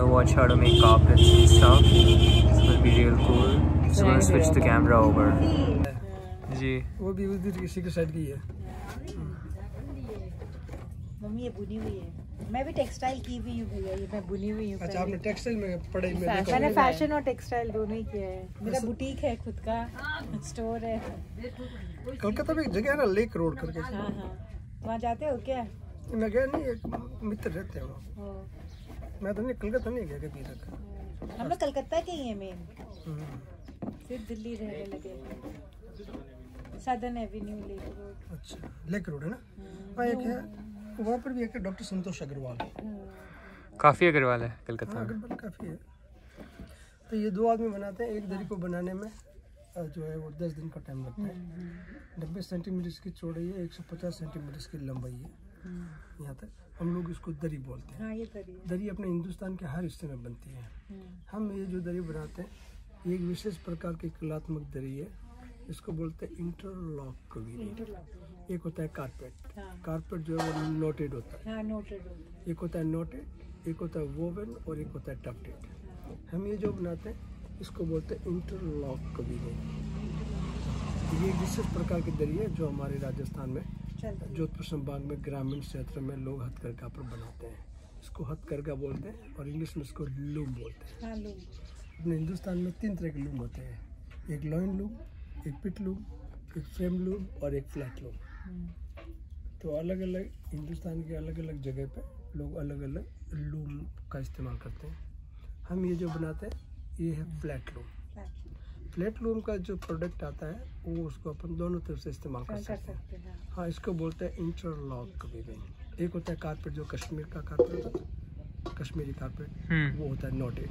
to watch how to make carpets and stuff. It's to be real cool. So I'm going switch the camera over. जी। वो भी उधर किसी के side की है। मम्मी ये बुनी हुई है। मैं भी टेक्सटाइल की हुई हूँ भैया ये मैं बुनी हुई हूँ अच्छा आपने टेक्सटाइल में पढ़ाई में मैंने फ़ैशन और टेक्सटाइल दोनों ही किया है। मेरा बुटीक है खुद का स्टोर है। कोलकाता में एक जगह है ना लेक रोड करके। हाँ हाँ। वहाँ जाते हो क्या? मैं गया नहीं एक मित्र रहते हैं। मैं तो नहीं कलकत्ता नहीं गया कभी तक? हम लोग कलकत्ता के ही हैं मेन हम्म, फिर दिल्ली रहने लगे सदर्न एवेन्यू लेक रोड। अच्छा लेक रोड है ना? वहाँ एक है वहाँ पर भी एक डॉक्टर संतोष अग्रवाल। काफ़ी अग्रवाल है हाँ कलकत्ता में। अग्रवाल काफ़ी है। तो ये दो आदमी बनाते हैं एक दरी को बनाने में जो है वो दस दिन का टाइम लगता है। नब्बे सेंटीमीटर इसकी चौड़ाई है एक सौ पचास सेंटीमीटर की लंबाई है। यहाँ तक। हम लोग इसको दरी बोलते हैं। हाँ ये करिए दरी अपने हिंदुस्तान के हर हिस्से में बनती है। हम ये जो दरी बनाते हैं ये एक विशेष प्रकार की कलात्मक दरी है। इसको बोलते हैं इंटरलॉक कबीर एक होता है कारपेट हाँ। कारपेट जो है वो नोटेड होता है। हाँ नोटेड होता है। एक होता है नोटेड एक होता है वोवन और एक होता है टफ्टेड हम ये जो बनाते हैं इसको बोलते हैं इंटरलॉक कबीर ये विशेष प्रकार की दरी है जो हमारे राजस्थान में है जोधपुर संभाग में ग्रामीण क्षेत्र में लोग हथकरघा पर बनाते हैं। इसको हथकरघा बोलते हैं और इंग्लिश में इसको लूम बोलते हैं। हाँ अपने हिंदुस्तान में तीन तरह के लूम होते हैं। एक लॉइन लूम एक पिट लूम एक फ्रेम लूम और एक फ्लैट लूम। तो अलग अलग हिंदुस्तान के अलग अलग जगह पे लोग अलग अलग लूम का इस्तेमाल करते हैं। हम ये जो बनाते हैं ये है फ्लैट लूम। फ्लैट लूम का जो प्रोडक्ट आता है वो उसको अपन दोनों तरफ़ से इस्तेमाल कर सकते हैं। हाँ। हाँ। इसको बोलते हैं इंटरलॉक कभी नहीं एक होता है कारपेट जो कश्मीर का कारपेट होता है कश्मीरी कारपेट हम्म। वो होता है नोटेड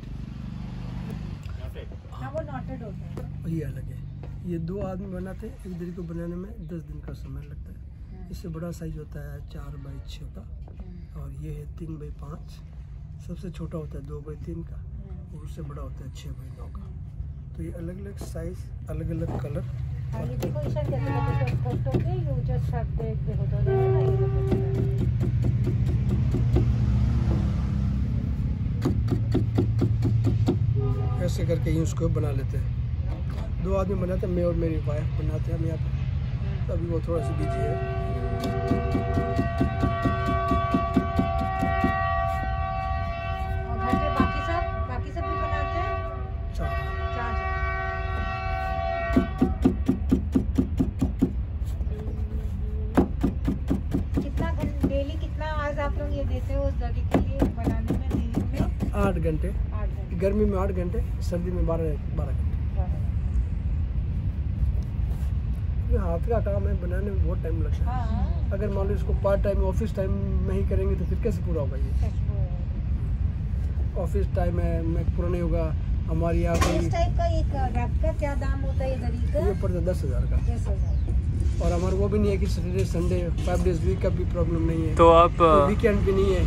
हाँ वो नोटेड होता है। और ये अलग है। ये दो आदमी बनाते हैं एक दरी को बनाने में दस दिन का समय लगता है। इससे बड़ा साइज़ होता है चार बाई छः का और ये है तीन बाई पाँच। सबसे छोटा होता है दो बाई तीन का और उससे बड़ा होता है छः बाई नौ का। तो ये अलग अलग साइज़ अलग अलग कलर हाँ हैं ऐसे करके ही उसको बना लेते हैं। दो आदमी बनाते हैं मैं और मेरी वाइफ बनाते हैं हम यहाँ पर अभी वो थोड़ा सा बिज़ी है। गर्मी में आठ घंटे सर्दी में बारह बारह घंटे। ये हाथ का काम है बनाने में बहुत टाइम लगता है। हाँ। अगर मान लो इसको पार्ट टाइम ऑफ़िस टाइम में ही करेंगे तो फिर कैसे पूरा होगा ये? ऑफ़िस टाइम है मैं पूरा नहीं होगा हमारी यहाँ इस टाइप का एक रैक का क्या दाम होता है ये का ये पड़ता दस हज़ार का। दस हज़ार। और हमारा वो भी नहीं है कि Saturday Sunday five days week का भी प्रॉब्लम नहीं है। तो आप वीकेंड भी नहीं है।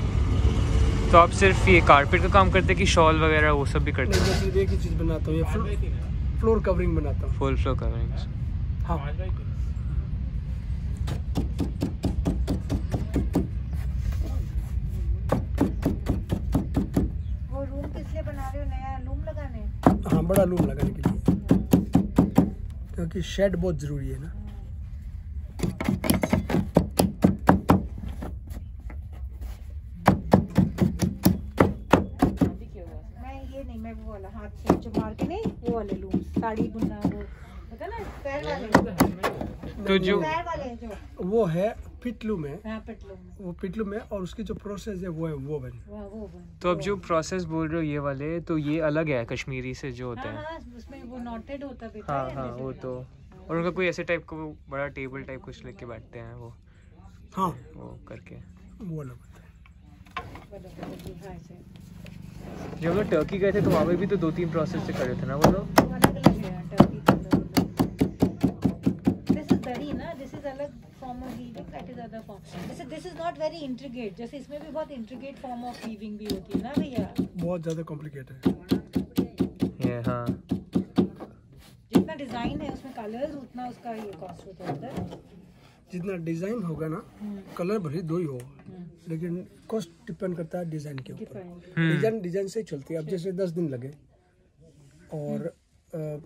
तो आप सिर्फ़ ये कारपेट का काम करते हैं कि शॉल वगैरह वो सब भी करते हैं? मैं सिर्फ़ एक चीज़ बनाता हूँ ये फ्लोर कवरिंग बनाता हूँ। फुल फ्लो कवरिंग्स हाँ। वो रूम किस लिए बना रहे हो नया रूम लगाने? हाँ बड़ा लूम लगाने के लिए। क्योंकि शेड बहुत ज़रूरी है ना मैं ये नहीं मैं वो वाला हाथ से जो मार के नहीं वो वाले लूम साड़ी बुनना वो होता है ना पैर वाले। तो जो वो है पिटलू में। हाँ वो पिटलू में और उसकी जो प्रोसेस है वो है वो वो बन। तो अब जो प्रोसेस बोल रहे हो ये वाले तो ये अलग है कश्मीरी से जो होता हाँ। है हाँ उसमें वो नॉटेड होता बेटा हाँ हाँ वो तो। और उनका कोई ऐसे टाइप का बड़ा टेबल टाइप कुछ लेके बैठते हैं वो। हाँ। वो करके। वो अलग होता है बड़ा बड़ा दूल्हा ऐसे जब हम लोग टर्की गए थे तो वहाँ पे भी तो दो तीन प्रोसेस से करे थे ना वो लोग? वो अलग अलग है टर्की दिस इज़ दरी ना दिस इज़ अलग form of weaving that is other form जैसे this is not very intricate जैसे इसमें भी बहुत इंट्रिकेट फॉर्म ऑफ़ वीविंग भी होती है ना भैया? बहुत ज़्यादा कॉम्प्लिकेटेड है। हाँ। जितना डिज़ाइन है उसमें कलर्स उतना उसका ये कॉस्ट होता है जितना डिज़ाइन होगा ना कलर भले दो ही हो हम्म। लेकिन कॉस्ट डिपेंड करता है डिज़ाइन के ऊपर। डिज़ाइन डिज़ाइन से ही चलती है। अब जैसे दस दिन लगे और अ,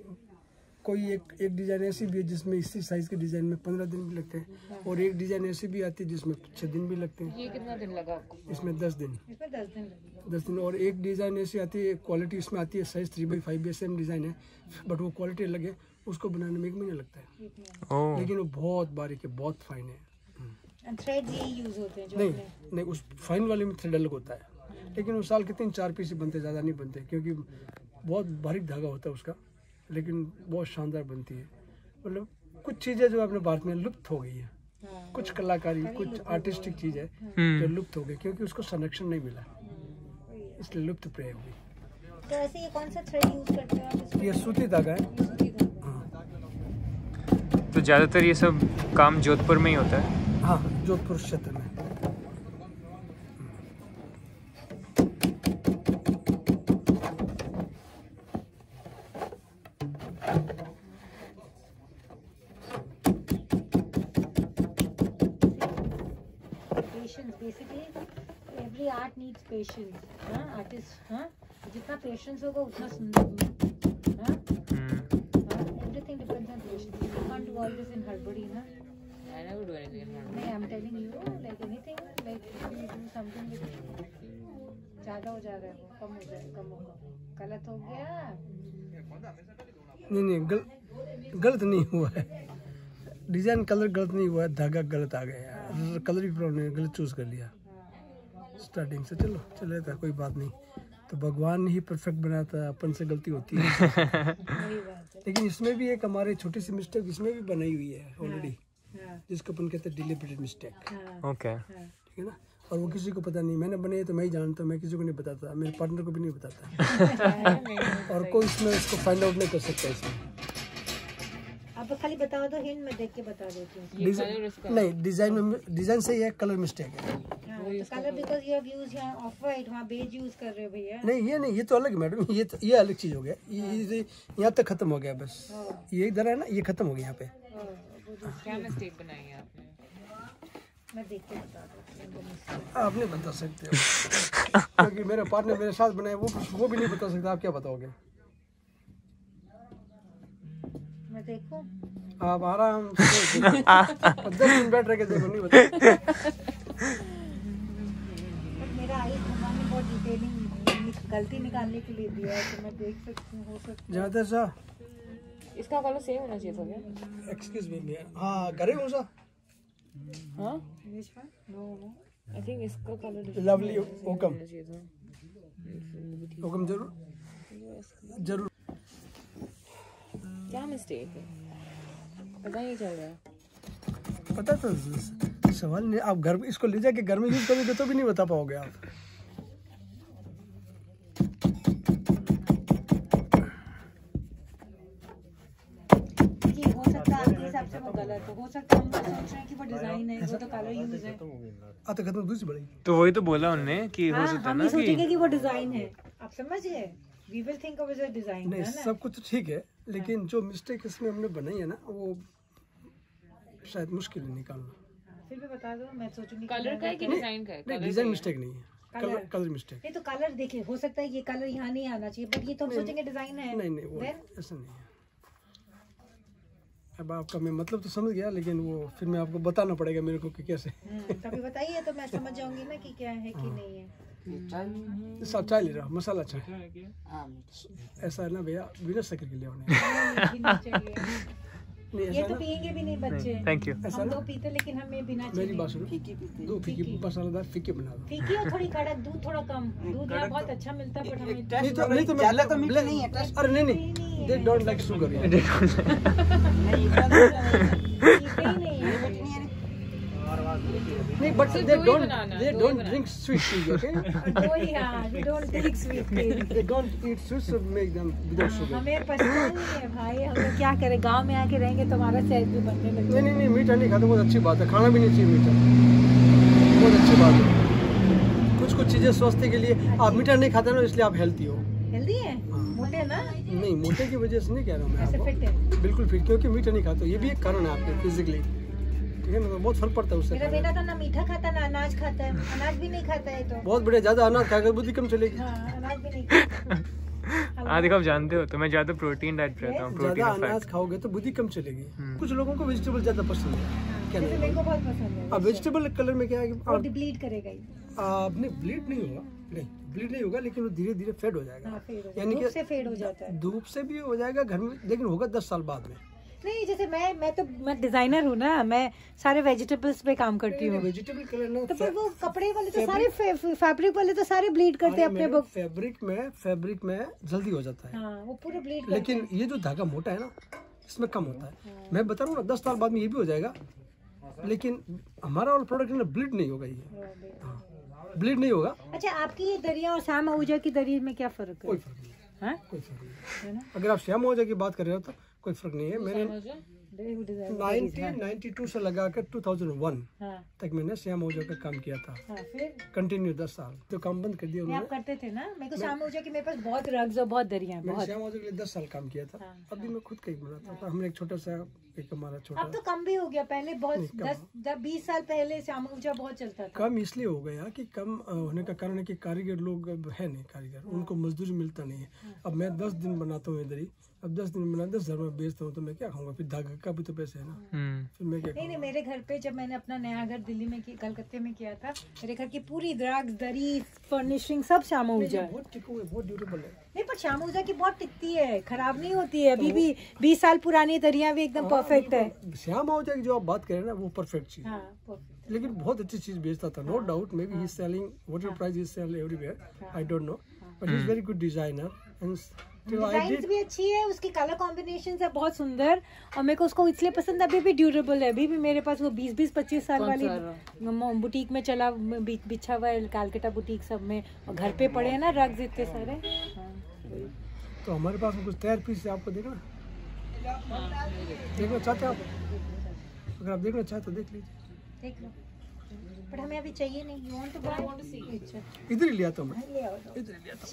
कोई एक एक डिज़ाइन ऐसी भी है जिसमें इसी साइज़ के डिज़ाइन में पंद्रह दिन भी लगते हैं और एक डिज़ाइन ऐसी भी आती है जिसमें छह दिन भी लगते हैं। ये कितना दिन लगा आपको? इसमें दस दिन। इसमें दस दिन दस दिन और एक डिज़ाइन ऐसी आती है क्वालिटी इसमें आती है साइज़ थ्री बाई फाइव भी सेम डिज़ाइन है बट वो क्वालिटी अलग है। उसको बनाने में एक महीना लगता है। लेकिन वो बहुत बारीक है बहुत फाइन है। एंड थ्रेड्स यूज़ होते हैं जो नहीं अपने नहीं उस फाइन वाले में थ्रेड अलग होता है। लेकिन वो साल के तीन चार पीस ही बनते ज़्यादा नहीं बनते क्योंकि बहुत बारीक धागा होता है उसका लेकिन बहुत शानदार बनती है। मतलब कुछ चीज़ें जो अपने भारत में लुप्त हो गई है। हाँ कुछ कलाकारी कुछ आर्टिस्टिक चीज़ है। जो हम्म लुप्त हो गई क्योंकि उसको संरक्षण नहीं मिला। इसलिए लुप्त प्राय हो गई। तो ऐसे ये कौन सा थ्रेड यूज़ करते हो ये सूती धागा है। ये सूती धागा। हाँ तो ज़्यादातर ये सब काम जोधपुर में ही होता है। हाँ जोधपुर क्षेत्र में। Patience basically every art needs patience हाँ आर्टिस्ट हाँ जितना पेशेंस होगा उतना सुंदर हाँ हम्म। ऑल दिस इन हड़बड़ी ना I never do anything in London. नहीं I am telling you like anything like you do something with ज़्यादा हो जा रहा है वो कम हो जाए कम होगा गलत हो गया नहीं नहीं गल, गलत नहीं हुआ है। डिज़ाइन कलर गलत नहीं हुआ है धागा गलत आ गया है। कलर भी प्रॉब्लम है गलत चूज़ कर लिया। स्टार्टिंग से चलो चले था कोई बात नहीं। तो भगवान ने ही परफेक्ट बनाया था अपन से गलती होती है। लेकिन इसमें भी एक हमारे छोटी सी मिस्टेक इसमें भी बनाई हुई है ऑलरेडी हाँ। जिसको अपन कहते हैं डिलिबरेटेड मिस्टेक हाँ ओके हाँ ठीक है ना? और वो किसी को पता नहीं। मैंने बनाई है तो मैं ही जानता हूँ मैं किसी को नहीं बताता। मेरे पार्टनर को भी नहीं बताता। और कोई इसमें इसको फाइंड आउट नहीं कर सकता इसमें। आप खाली बताओ तो हिंट में देख के बता देती हूँ। नहीं डिज़ाइन में डिज़ाइन सही है कलर मिस्टेक है। हाँ, तो colour because you have use यहाँ ऑफ़ वाइट वहाँ बेज यूज़ कर रहे हो भैया। नहीं ये नहीं ये तो अलग है मैडम ये तो, ये अलग चीज़ हो गया। ये ये- यहाँ तक खत्म हो गया बस। हाँ, ये इधर है ना ये खत्म हो गया यहाँ पे। हाँ, वो जो- क्या मिस्टेक बनाई है आपने? मैं देख के बता देती हूँ आप नहीं बता सकते हो। क्योंकि मेरे पार्टनर मेरे साथ बनाए वो वो भी नहीं बता सकता आप क्या बताओगे? देखूँ। आप आराम से देखो। और दस मिनट बैठ रह के देखो नहीं बता मेरा आई भगवान बहुत डिटेलिंग गलती निकालने के लिए दिया है तो मैं देख सकती हूँ हो सकता ज़्यादा सा। इसका कलर सेम होना चाहिए था क्या? एक्सक्यूज मी हाँ करे हो सा। हाँ? नो आई थिंक इसका कलर लवली ओकम होना चाहिए था। ओकम ज़रूर। ज़रूर। क्या मिस्टेक है? पता नहीं चल रहा। पता तो सवाल नहीं आप घर इसको ले जाके घर में यूज़ करोगे तो भी नहीं बता पाओगे आप। हो सकता है आपके हिसाब वो गलत हो। हो सकता है हम सोच रहे हैं कि वो डिज़ाइन है वो तो कलर यूज़ है। आ तो तो वही तो बोला उनने कि हो हाँ सकता है ना कि वो डिज़ाइन है। आप समझ गए? We will think of edge a design नहीं सब कुछ ठीक है लेकिन जो मिस्टेक इसमें हमने बनाई है ना वो शायद मुश्किल है निकालना। हाँ, फिर भी बता दो मैं सोचूँगी कलर का है कि डिज़ाइन का है? नहीं डिज़ाइन मिस्टेक नहीं है। कलर कलर मिस्टेक नहीं तो कलर देखिए हो सकता है ये कलर यहाँ नहीं आना चाहिए बट ये तो हम सोचेंगे डिज़ाइन है। नहीं नहीं वो ऐसा नहीं है। अब आपका मैं मतलब तो समझ गया लेकिन वो फिर मैं आपको बताना पड़ेगा मेरे को कि कैसे। हम्म, तभी बताइए तो मैं समझ जाऊँगी ना कि क्या है कि नहीं है। सब चाय ले रहा मसाला चाय ऐसा है ना भैया बिना शक्कर के लिए नहीं ये तो ना पियेंगे भी नहीं बच्चे थैंक यू हम पीते लेकिन हमें बिना मेरी चाहिए बात सुनो दो फीकी मसालेदार फीके बना दो फीकी और थोड़ी कड़क दूध थोड़ा कम दूध यहाँ बहुत अच्छा मिलता है बट हमें नहीं तो नहीं तो ज़्यादा तो नहीं है अरे नहीं नहीं दे डोंट लाइक शुगर पीते ही नहीं है नहीं but they don't they don't drink sweet tea okay दो ही हाँ we don't take they don't eat sweet so make them without sugar हमें पसंद नहीं है भाई हम क्या करें? गाँव में आके रहेंगे तो हमारा सेहत भी बनने लग। नहीं नहीं नहीं मीठा नहीं खाता बहुत अच्छी बात है। खाना भी नहीं चाहिए मीठा। बहुत अच्छी बात है। कुछ कुछ चीज़ें स्वास्थ्य के लिए आप मीठा नहीं खाते ना इसलिए आप हेल्थी हो। हेल्दी है? मोटे ना? नहीं मोटे की वजह से नहीं कह रहा हूँ मैं है। बिल्कुल फिट क्योंकि मीठा नहीं खाते ये भी एक कारण है आपके फिजिकली है बहुत फ़र्क पड़ता है उससे मेरा बेटा तो ना मीठा खाता ना अनाज खाता है अनाज भी नहीं खाता है तो। बहुत बढ़िया ज़्यादा अनाज खाएगा बुद्धि कम चलेगी। हाँ अनाज भी नहीं खाता। हाँ देखो आप जानते हो तो मैं ज़्यादा प्रोटीन डाइट रहता हूँ प्रोटीन ज़्यादा अनाज खाओगे तो बुद्धि कम चलेगी। हम्म। कुछ लोगों को वेजिटेबल ज़्यादा पसंद है क्या नहीं? मेरे को बहुत पसंद है अब वेजिटेबल कलर में क्या है कि वो आप- डिप्लीट करेगा ही। आपने ब्लीड नहीं होगा नहीं ब्लीड नहीं होगा लेकिन वो धीरे धीरे फेड हो जाएगा। हाँ हो यानी कि है फेड हो जाता है। धूप से भी हो जाएगा घर में लेकिन होगा दस साल बाद में। नहीं जैसे मैं मैं तो मैं डिज़ाइनर हूँ ना मैं सारे वेजिटेबल्स पे काम करती हूँ। वेजिटेबल कलर ना तो फिर वो कपड़े वाले तो सारे फैब्रिक वाले तो सारे ब्लीड करते हैं अपने बुक फैब्रिक में फैब्रिक में जल्दी हो जाता है। हाँ वो पूरे ब्लीड लेकिन ये जो धागा मोटा है ना इसमें कम होता है। मैं बता रहा हूँ ना दस साल बाद में ये भी हो जाएगा। लेकिन हमारा वाला प्रोडक्ट ना ब्लीड नहीं होगा ये। ब्लीड नहीं होगा। अच्छा आपकी ये दरिया और श्याम आहूजा की दरिया में क्या फ़र्क है? कोई फ़र्क नहीं। हाँ? कोई फ़र्क नहीं। है ना? अगर आप श्याम ओझा की बात कर रहे हो तो कोई फ़र्क नहीं है। मैंने देखो डिज़ाइन 1992 से लगा कर 2001 हाँ। तक मैंने श्याम ओझा का काम किया था। हाँ कंटिन्यू दस साल। तो काम बंद कर दिया उन्होंने। करते थे ना? मेरे को श्याम आहूजा की मेरे पास बहुत रग्स और बहुत दरिया मैंने श्याम ओझा के लिए दस साल काम किया था। हाँ, अभी मैं खुद का ही बनाता था। हमने एक छोटा सा एक हमारा छोटा अब तो कम भी हो गया। पहले बहुत। दस बीस साल पहले श्याम आहूजा बहुत चलता था। कम इसलिए हो गया कि कम होने का कारण है कि कारीगर लोग अब है नहीं कारीगर। उनको मजदूरी मिलता नहीं है। अब मैं दस दिन बनाता हूँ इधर ही। अब दस दिन बना दस हज़ार में बेचता हूँ तो मैं क्या खाऊँगा? फिर धागा का भी तो पैसे है ना। हम्म। फिर मैं क्या नहीं नहीं मेरे घर पे जब मैंने अपना नया घर दिल्ली में कलकत्ते में किया था मेरे घर की पूरी द्राग्स दरी फर्निशिंग सब श्याम है। बहुत टिकू है बहुत ड्यूरेबल है। नहीं पर श्याम आहूजा की बहुत टिकती है खराब नहीं होती है। अभी भी बीस साल पुरानी दरिया भी एकदम परफेक्ट है। श्याम ओझा की जो आप बात करें ना वो परफेक्ट चीज़ है। हाँ लेकिन बहुत अच्छी चीज़ बेचता था no doubt may be he. Selling what price is sale everywhere I don't know but is very good designer and design भी अच्छी है उसकी कलर कॉम्बिनेशन है बहुत सुंदर और मेरे को उसको इसलिए पसंद अभी भी ड्यूरेबल है अभी भी मेरे पास वो बीस बीस पच्चीस साल वाली बुटीक में चला बिछा हुआ है कालकटा बुटीक सब में और घर पे पड़े हैं ना रग्स इतने सारे। हाँ, तो हमारे पास कुछ तैयार पीस है आपको देखना। देखना चाहते आप? अगर आप देखना चाहते तो देख लीजिए। देख लो। पर हमें अभी चाहिए नहीं। यू वांट टू बाय अच्छा इधर ही लिया तो मैं। इधर ही लिया था